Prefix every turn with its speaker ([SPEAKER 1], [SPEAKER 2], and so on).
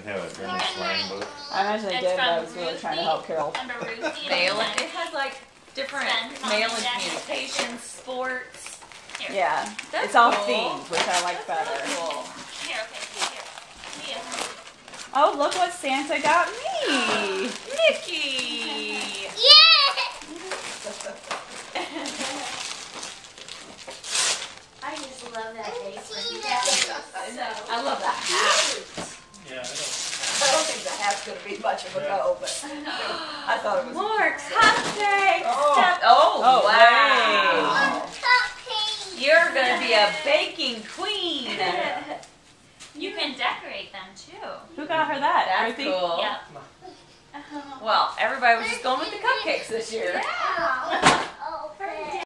[SPEAKER 1] didn't have a German slang book.
[SPEAKER 2] I imagine they
[SPEAKER 3] It's
[SPEAKER 2] did, but I
[SPEAKER 3] from
[SPEAKER 2] was really
[SPEAKER 3] Ruthie.
[SPEAKER 2] trying to help Carol.
[SPEAKER 3] Under Ruthie.
[SPEAKER 4] Mail,
[SPEAKER 3] and
[SPEAKER 4] it has like different
[SPEAKER 3] Send
[SPEAKER 4] mail
[SPEAKER 3] and
[SPEAKER 4] and communications, sports.
[SPEAKER 3] Here.
[SPEAKER 2] Yeah,
[SPEAKER 4] That's
[SPEAKER 2] it's all
[SPEAKER 4] cool.
[SPEAKER 2] themed, which I like
[SPEAKER 4] That's
[SPEAKER 2] better.
[SPEAKER 4] really cool.
[SPEAKER 3] Here, okay, here. Here.
[SPEAKER 2] Oh, look what Santa got me!
[SPEAKER 4] Mickey! Yeah.
[SPEAKER 5] I just love that face when you got
[SPEAKER 4] I love that hat.
[SPEAKER 6] Yeah, I don't.
[SPEAKER 7] I don't think the hat's gonna be much of a go, but I thought it was.
[SPEAKER 4] Mark's cupcakes.
[SPEAKER 7] Oh.
[SPEAKER 4] Step- oh,
[SPEAKER 2] Oh,
[SPEAKER 4] wow.
[SPEAKER 5] Cupcake.
[SPEAKER 4] You're gonna be a baking queen.
[SPEAKER 3] You can decorate them too.
[SPEAKER 2] Who got her that?
[SPEAKER 4] That's
[SPEAKER 2] Ruthie?
[SPEAKER 4] cool.
[SPEAKER 3] Yep. Uh-huh.
[SPEAKER 4] Well, everybody was just going with the cupcakes this year.
[SPEAKER 5] Yeah.